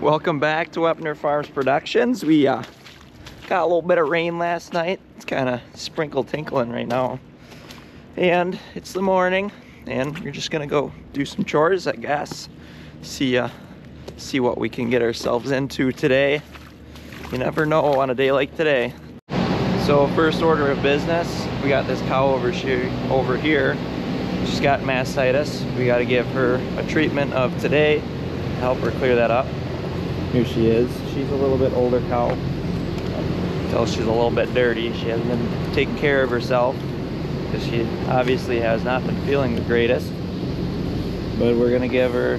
Welcome back to Wepner Farms Productions. We uh, got a little bit of rain last night. It's kind of sprinkle tinkling right now. And it's the morning and we're just gonna go do some chores, I guess. See, uh, see what we can get ourselves into today. You never know on a day like today. So first order of business, we got this cow over here. Over here. She's got mastitis. We got to give her a treatment of today to help her clear that up. Here she is. She's a little bit older cow. Tell she's a little bit dirty. She hasn't been taking care of herself because she obviously has not been feeling the greatest. But we're gonna give her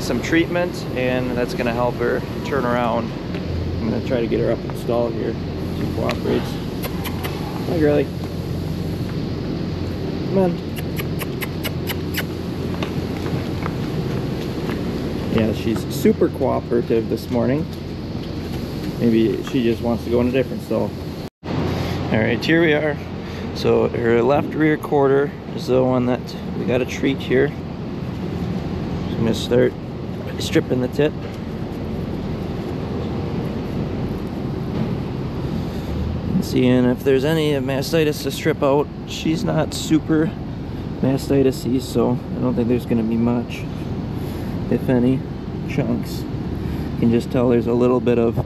some treatment and that's gonna help her turn around. I'm gonna try to get her up in the stall here. She cooperates. Hi, girly. Come on. Yeah, she's super cooperative this morning. Maybe she just wants to go in a different stall. All right, here we are. So her left rear quarter is the one that we got to treat here. So I'm gonna start stripping the tip. Seeing if there's any mastitis to strip out. She's not super mastitis so I don't think there's gonna be much if any, chunks. You can just tell there's a little bit of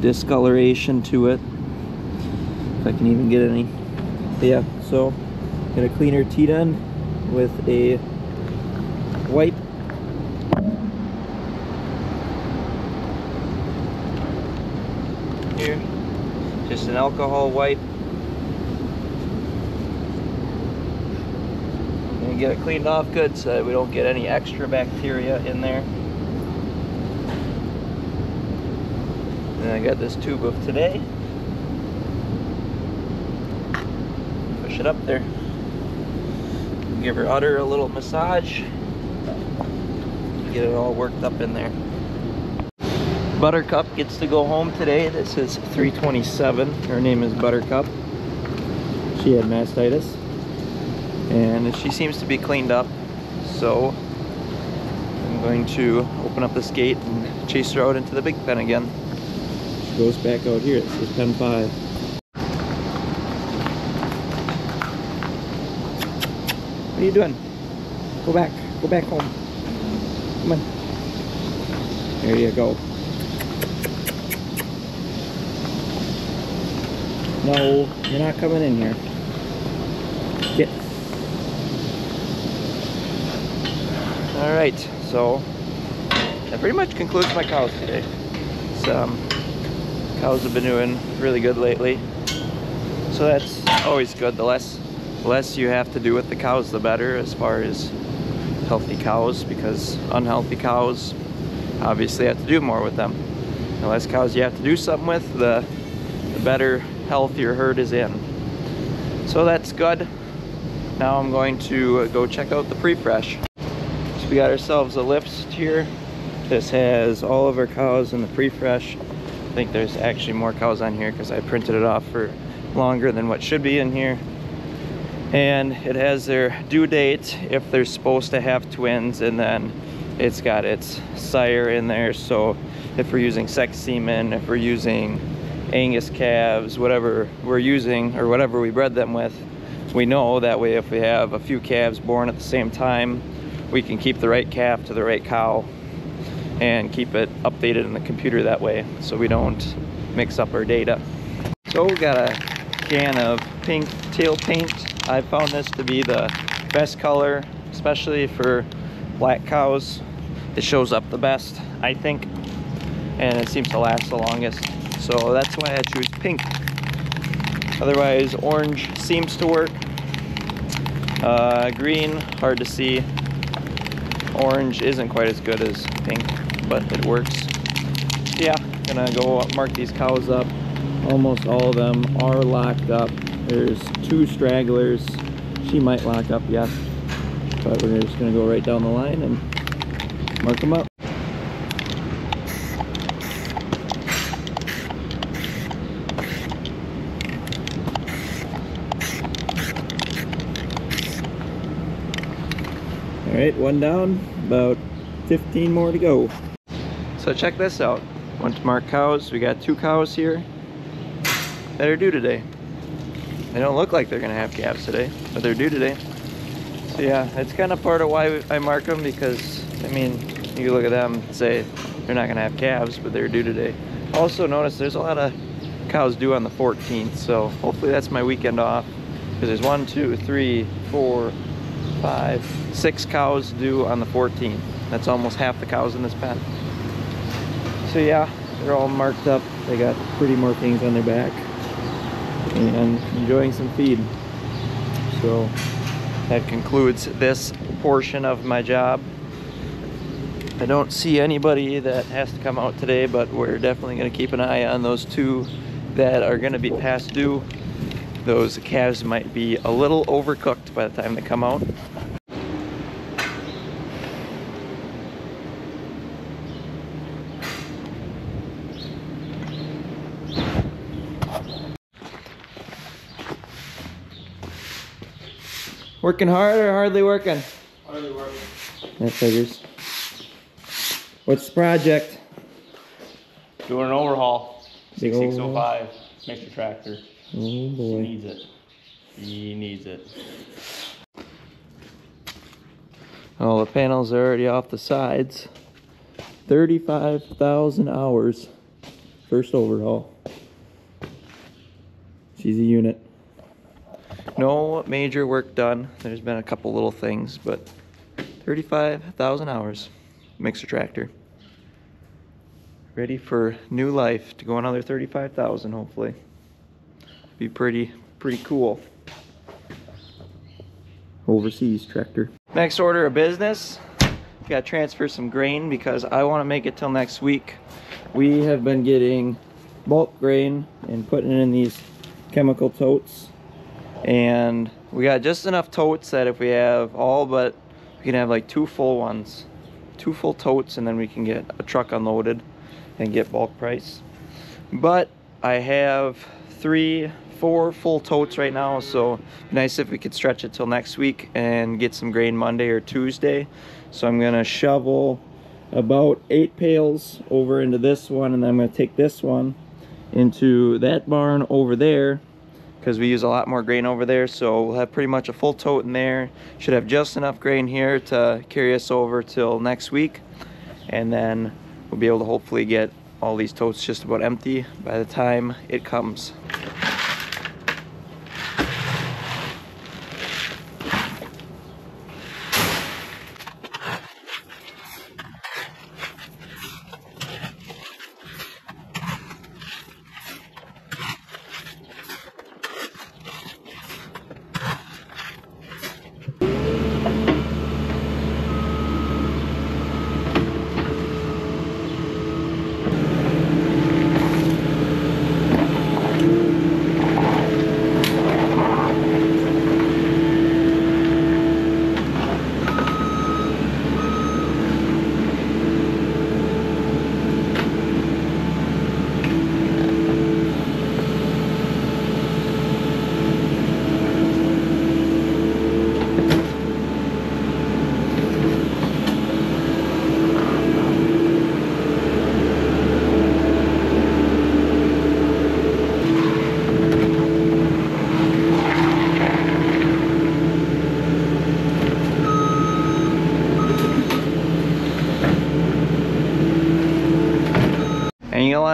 discoloration to it. If I can even get any. But yeah, so gonna clean her teat end with a wipe. Here, just an alcohol wipe. Get it cleaned off good so that we don't get any extra bacteria in there. And I got this tube of today. Push it up there. Give her udder a little massage. Get it all worked up in there. Buttercup gets to go home today. This is 327. Her name is Buttercup. She had mastitis and she seems to be cleaned up so I'm going to open up this gate and chase her out into the big pen again. She goes back out here. It says pen 5 what are you doing? Go back. Go back home. Come on. There you go. No you're not coming in here all right so that pretty much concludes my cows today. Um, cows have been doing really good lately. So that's always good. The less less you have to do with the cows the better as far as healthy cows because unhealthy cows obviously have to do more with them. The less cows you have to do something with the, the better health your herd is in. So that's good. Now I'm going to go check out the pre-fresh we got ourselves a lift here. This has all of our cows in the pre-fresh. I think there's actually more cows on here because I printed it off for longer than what should be in here. And it has their due date if they're supposed to have twins and then it's got its sire in there. So if we're using sex semen, if we're using Angus calves, whatever we're using or whatever we bred them with, we know that way if we have a few calves born at the same time, we can keep the right calf to the right cow and keep it updated in the computer that way so we don't mix up our data. So we got a can of pink tail paint. I found this to be the best color, especially for black cows. It shows up the best, I think, and it seems to last the longest. So that's why I choose pink. Otherwise, orange seems to work. Uh, green, hard to see. Orange isn't quite as good as pink, but it works. Yeah, gonna go mark these cows up. Almost all of them are locked up. There's two stragglers. She might lock up, yes. But we're just gonna go right down the line and mark them up. All right, one down, about 15 more to go. So check this out. Went to mark cows. We got two cows here that are due today. They don't look like they're gonna have calves today, but they're due today. So yeah, it's kind of part of why I mark them because, I mean, you look at them and say they're not gonna have calves, but they're due today. Also notice there's a lot of cows due on the 14th, so hopefully that's my weekend off. Because there's one, two, three, four, five, six cows due on the 14th. That's almost half the cows in this pen. So yeah, they're all marked up. They got pretty markings on their back and enjoying some feed. So that concludes this portion of my job. I don't see anybody that has to come out today, but we're definitely going to keep an eye on those two that are going to be past due. Those calves might be a little overcooked by the time they come out. Working hard or hardly working? Hardly working. That figures. What's the project? Doing an overhaul. Big 6605 mixer tractor. Oh He needs it. He needs it. Oh, the panels are already off the sides. 35,000 hours. First overhaul. It's easy unit. No major work done. There's been a couple little things, but 35,000 hours. Mixer tractor. Ready for new life to go another 35,000 hopefully. Be pretty, pretty cool. Overseas tractor. Next order of business. Got to transfer some grain because I want to make it till next week. We have been getting bulk grain and putting it in these chemical totes. And we got just enough totes that if we have all but, we can have like two full ones. Two full totes and then we can get a truck unloaded and get bulk price. But I have three, four full totes right now, so nice if we could stretch it till next week and get some grain Monday or Tuesday. So I'm gonna shovel about eight pails over into this one, and then I'm gonna take this one into that barn over there because we use a lot more grain over there so we'll have pretty much a full tote in there. Should have just enough grain here to carry us over till next week and then we'll be able to hopefully get all these totes just about empty by the time it comes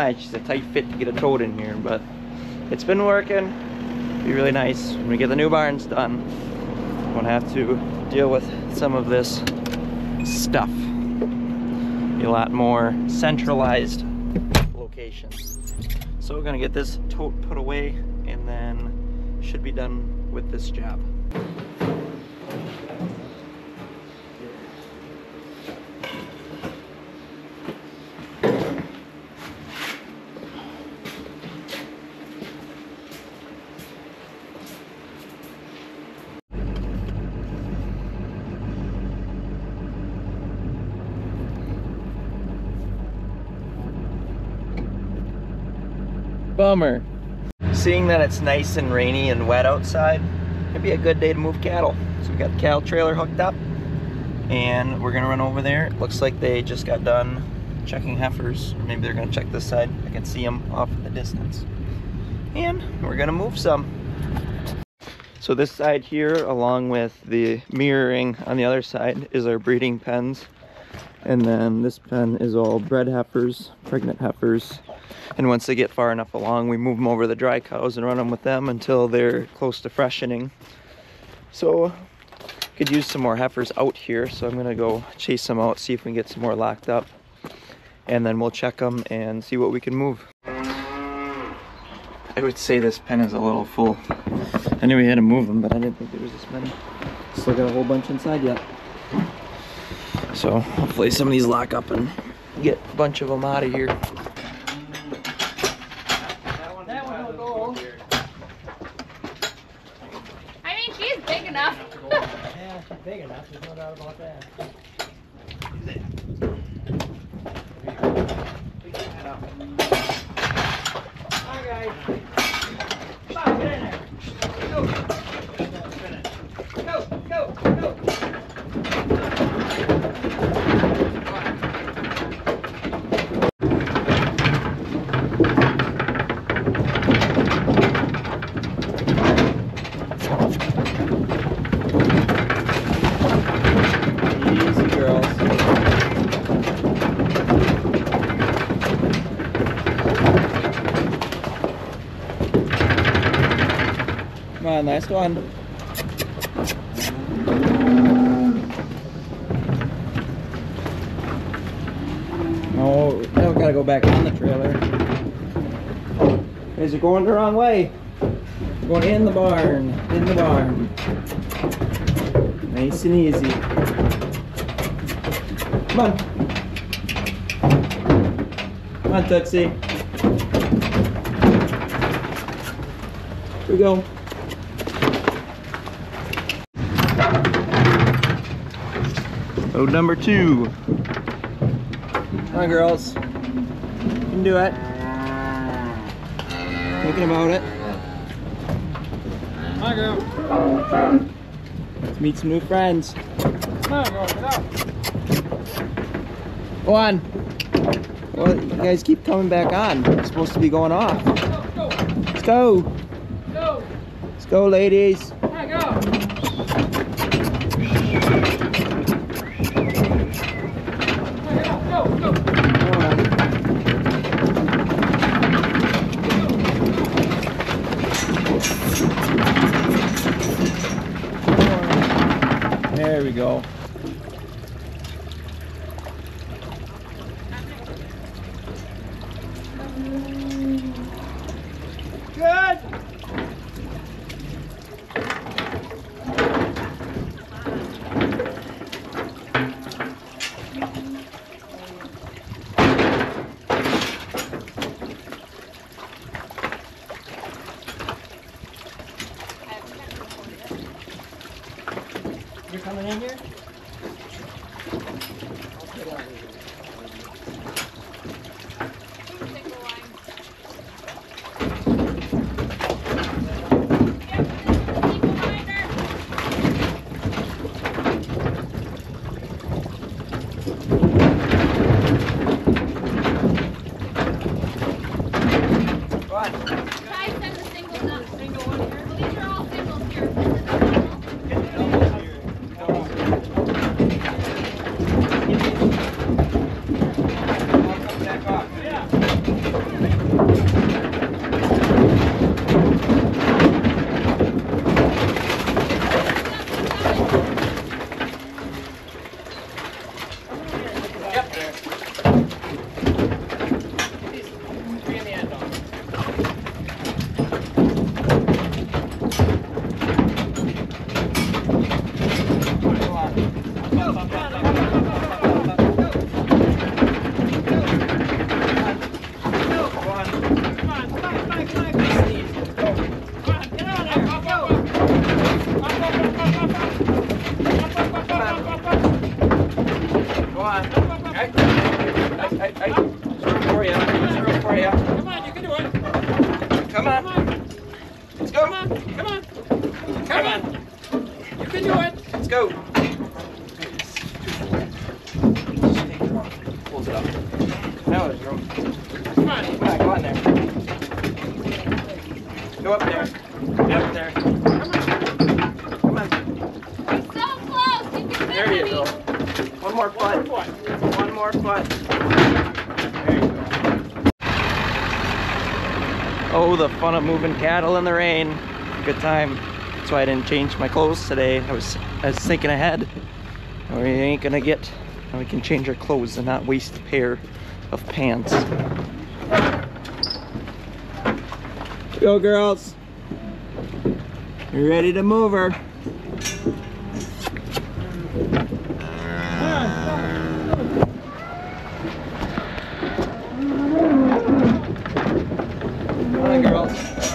It's a tight fit to get a tote in here, but it's been working. Be really nice when we get the new barns done. Won't have to deal with some of this stuff. Be a lot more centralized locations. So we're gonna get this tote put away and then should be done with this job. Bummer. Seeing that it's nice and rainy and wet outside, it'd be a good day to move cattle. So we got the cattle trailer hooked up and we're gonna run over there. Looks like they just got done checking heifers. Maybe they're gonna check this side. I can see them off in the distance. And we're gonna move some. So this side here, along with the mirroring on the other side, is our breeding pens. And then this pen is all bred heifers, pregnant heifers. And once they get far enough along, we move them over the dry cows and run them with them until they're close to freshening. So could use some more heifers out here. So I'm gonna go chase them out, see if we can get some more locked up. And then we'll check them and see what we can move. I would say this pen is a little full. I knew we had to move them, but I didn't think there was this many. Still got a whole bunch inside yet. So hopefully some of these lock up and get a bunch of them out of here. I mean, she's big enough. Yeah, she's big enough, there's no doubt about that. Hi guys. Come on, get in there. Go. Go, go, go. Easy girls. Come on, last one. No, now we gotta go back on the trailer. Guys, you're going the wrong way. Going in the barn, in the barn. Nice and easy. Come on. Come on, Tootsie. Here we go. Load number two. Come on, girls. You can do it. Thinking about it. Hi girl. Let's meet some new friends. Come on girl, get out. Go on. Well, you guys keep coming back on. It's supposed to be going off. Go, go, Let's go. go. Let's go, ladies. Hi, go. Hi, go, go, go. Come on. There The fun of moving cattle in the rain. Good time. That's why I didn't change my clothes today. I was I was thinking ahead. We ain't gonna get we can change our clothes and not waste a pair of pants. Go girls. You ready to move her? Come on, girls.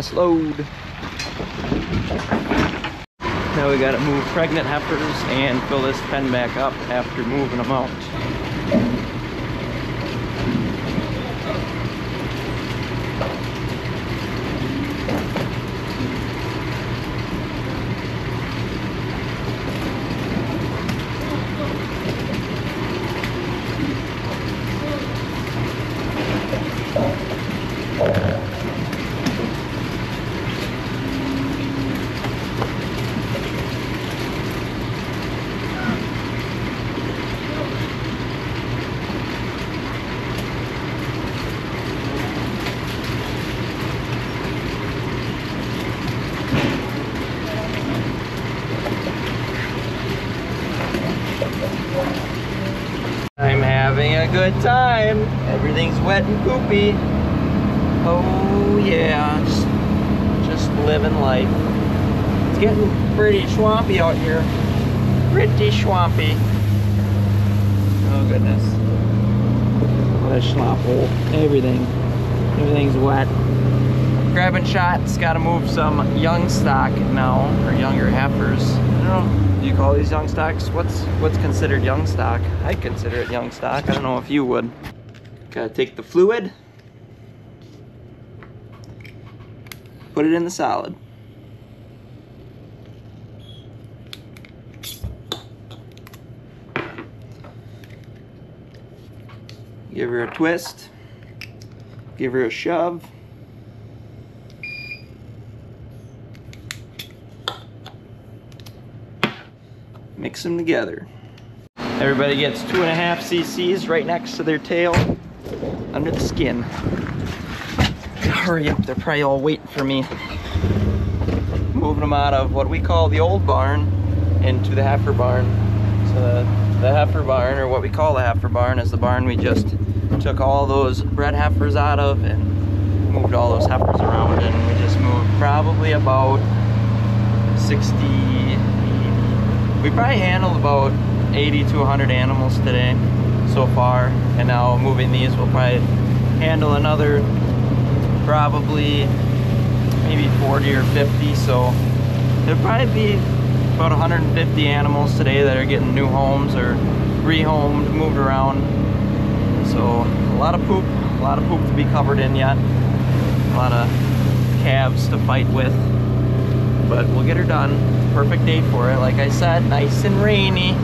Last load. Now we gotta move pregnant heifers and fill this pen back up after moving them out. I'm having a good time. Everything's wet and poopy. Oh yeah, just, just living life. It's getting pretty swampy out here. Pretty swampy. Oh goodness. What a slop hole. Everything. Everything's wet. Grabbing shots, gotta move some young stock now, or younger heifers. I don't know. Do you call these young stocks? What's what's considered young stock? I consider it young stock. I don't know if you would. Gotta take the fluid, put it in the solid. Give her a twist. Give her a shove. Them together. Everybody gets two and a half cc's right next to their tail, under the skin. Hurry up, they're probably all waiting for me. Moving them out of what we call the old barn into the heifer barn. So the, the heifer barn, or what we call the heifer barn, is the barn we just took all those bred heifers out of and moved all those heifers around and we just moved probably about 60, 80. We probably handled about 80 to 100 animals today so far and now moving these will probably handle another probably maybe 40 or 50 so there'll probably be about 150 animals today that are getting new homes or rehomed moved around. So a lot of poop a lot of poop to be covered in yet. A lot of calves to fight with but we'll get her done. Perfect day for it. Like I said nice and rainy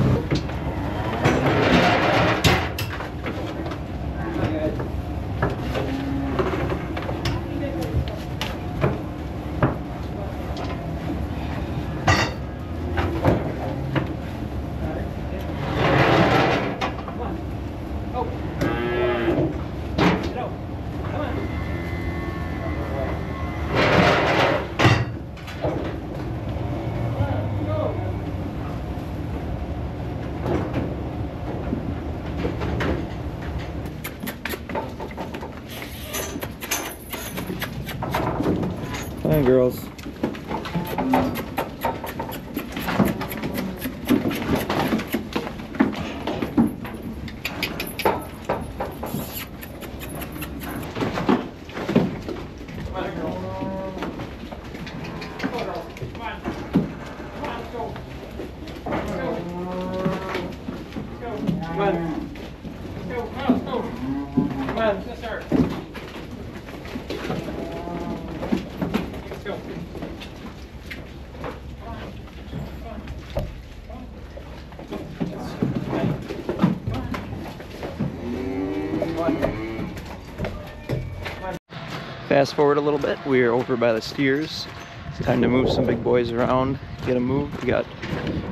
Fast forward a little bit, we are over by the steers. It's time to move some big boys around, get them moved. We got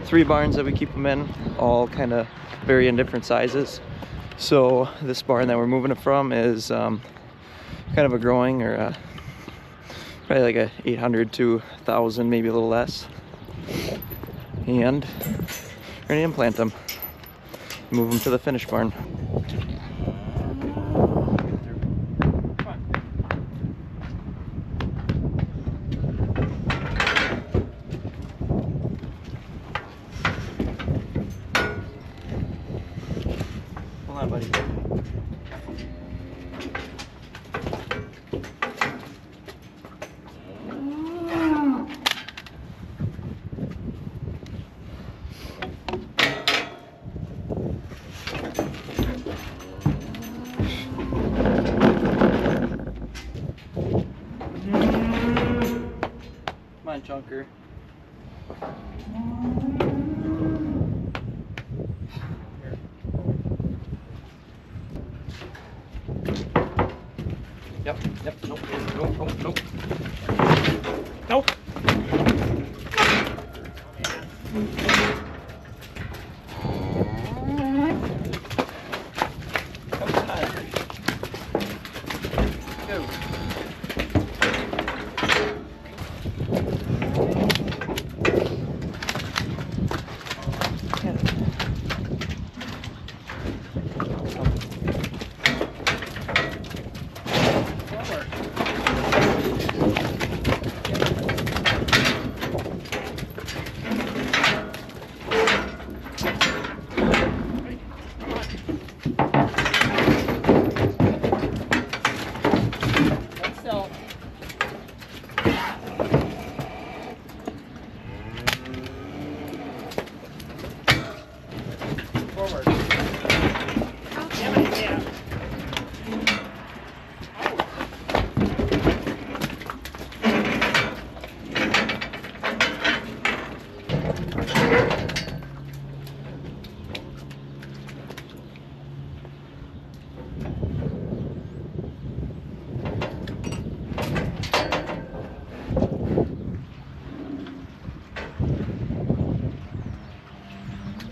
three barns that we keep them in, all kind of vary in different sizes. So this barn that we're moving it from is um, kind of a growing or a, probably like a 800 to 1000, maybe a little less. And we're gonna implant them, move them to the finished barn.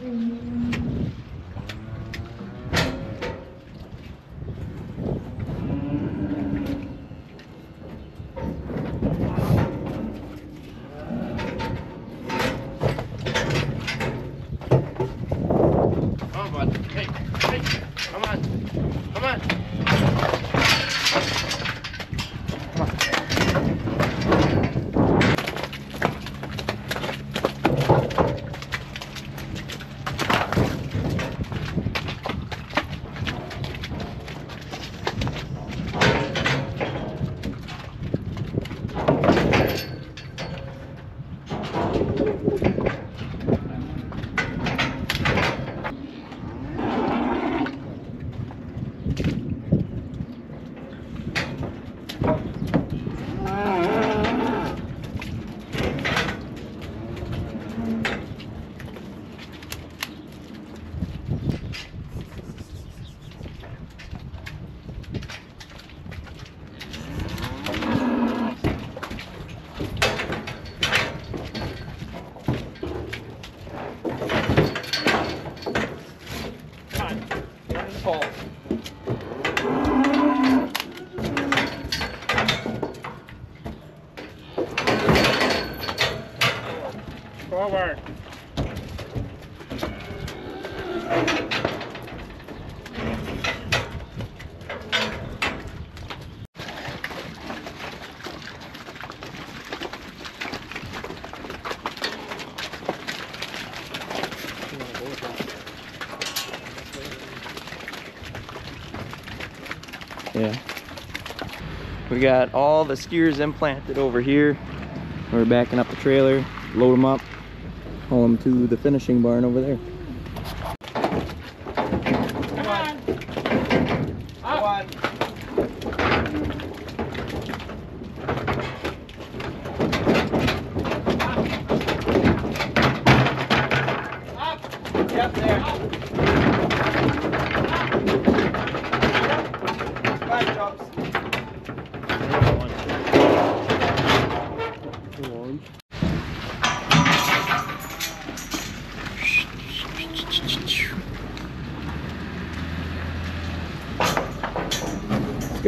Come got all the steers implanted over here. We're backing up the trailer, load them up, haul them to the finishing barn over there. Come on. Come on.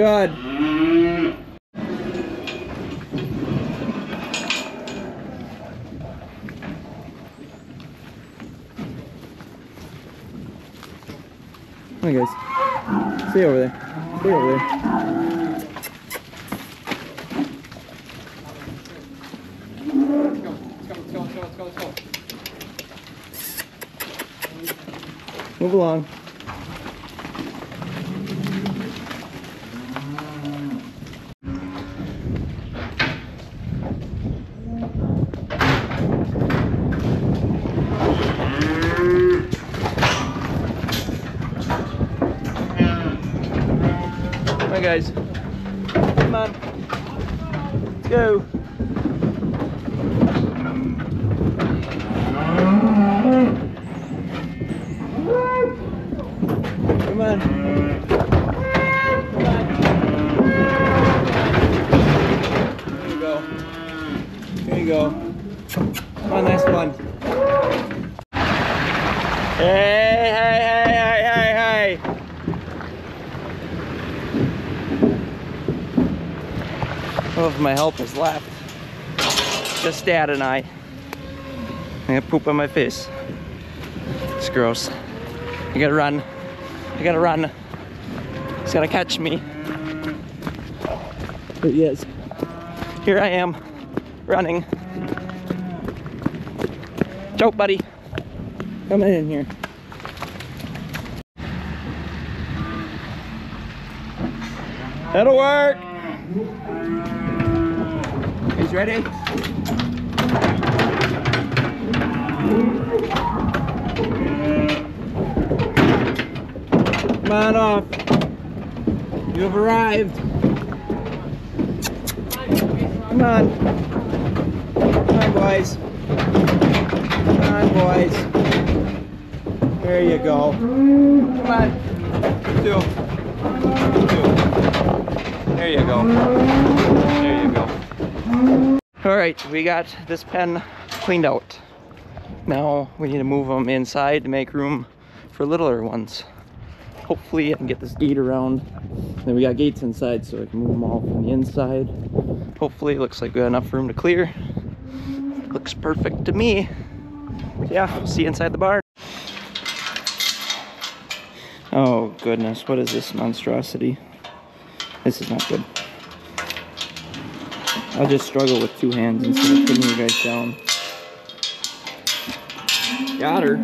Good. Hi guys. Stay over there. Stay over there. Move along. Come on, guys. Come on. Let's go. Come on. Come on. There you go. There you go. Come on, last one. Hey, hey, hey, hey, hey, hey. Oh, my help is left. Just Dad and I. I got poop on my face. It's gross. I gotta run. I gotta run. He's gonna catch me. But yes, here I am, running. Choke, buddy. Come in here. That'll work. Ready. Come off. You have arrived. Come on. Come on, boys. Come on, boys. There you go. Come on. Two. Two. There you go. All right, we got this pen cleaned out. Now we need to move them inside to make room for littler ones. Hopefully I can get this gate around. Then we got gates inside so I can move them all from the inside. Hopefully it looks like we got enough room to clear. Looks perfect to me. Yeah, we'll see inside the barn. Oh goodness, what is this monstrosity? This is not good. I'll just struggle with two hands instead of putting you guys down. Got her.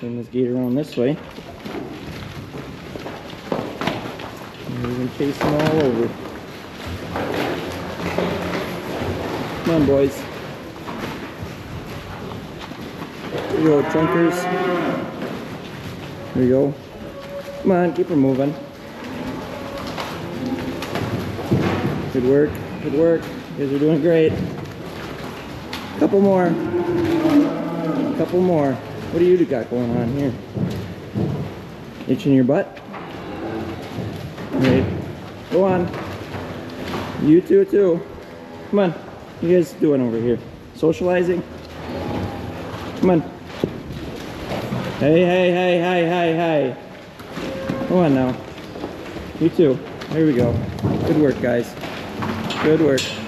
Turn this gate around this way. Gonna chase them all over. Come on, boys. Here you go, chunkers. There you go. Come on, keep her moving. Good work, good work. You guys are doing great. Couple more. Couple more. What do you got going on here? Itching your butt? Right. Go on. You too, too. Come on. What you guys doing over here? Socializing? Come on. Hey, hey, hey, hey, hey, hey. Come on now. You too. There we go. Good work, guys. Good work.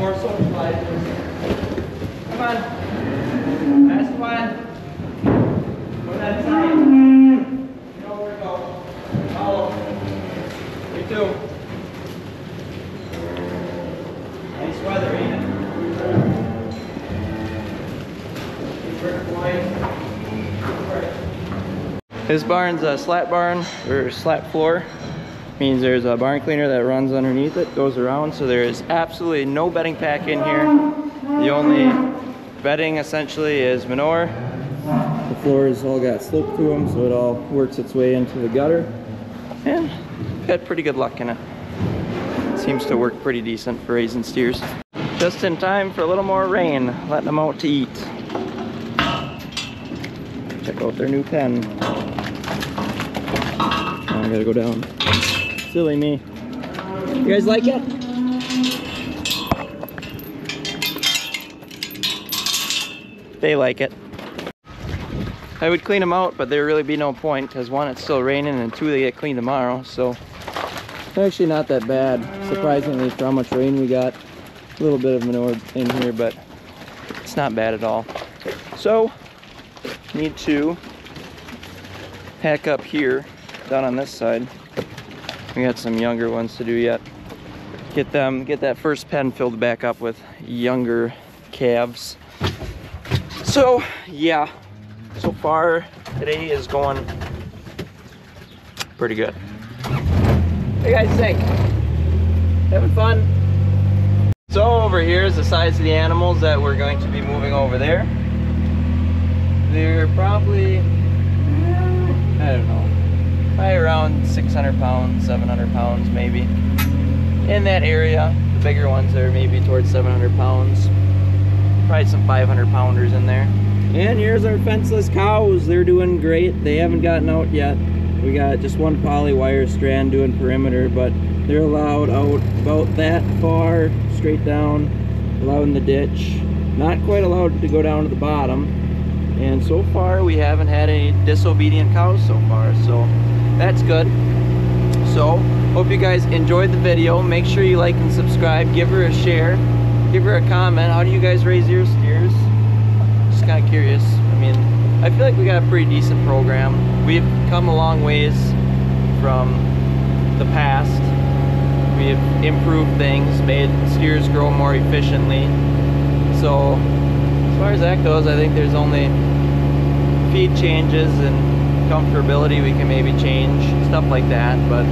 more socialized. Come on. Last one. For that side. No, we go. Follow. Me too. Nice weather, Ian. Keep working His barn's a slat barn or slat floor. Means there's a barn cleaner that runs underneath it, goes around, so there is absolutely no bedding pack in here. The only bedding essentially is manure. The floors all got slope to them, so it all works its way into the gutter. And had pretty good luck in it. Seems to work pretty decent for raising steers. Just in time for a little more rain, letting them out to eat. Check out their new pen. I gotta go down. Silly me. You guys like it? They like it. I would clean them out, but there really be no point because one, it's still raining, and two, they get cleaned tomorrow. So they're actually not that bad, surprisingly for how much rain we got. A little bit of manure in here, but it's not bad at all. So need to pack up here, down on this side. We got some younger ones to do yet. Get them, get that first pen filled back up with younger calves. So yeah, so far today is going pretty good. What do you guys think? Having fun? So over here is the size of the animals that we're going to be moving over there. They're probably, I don't know, probably around 600 pounds, 700 pounds maybe. In that area, the bigger ones are maybe towards 700 pounds. Probably some 500 pounders in there. And here's our fenceless cows. They're doing great. They haven't gotten out yet. We got just one poly wire strand doing perimeter, but they're allowed out about that far, straight down, allowed in the ditch. Not quite allowed to go down to the bottom. And so far, we haven't had any disobedient cows so far, so that's good. So, hope you guys enjoyed the video. Make sure you like and subscribe. Give her a share. Give her a comment. How do you guys raise your steers? Just kind of curious. I mean, I feel like we got a pretty decent program. We've come a long ways from the past. We've improved things, made steers grow more efficiently. So, as far as that goes, I think there's only feed changes and comfortability we can maybe change, stuff like that. But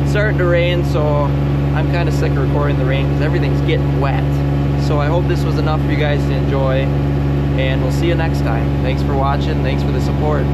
it's starting to rain, so I'm kind of sick of recording the rain because everything's getting wet. So I hope this was enough for you guys to enjoy, and we'll see you next time. Thanks for watching, thanks for the support.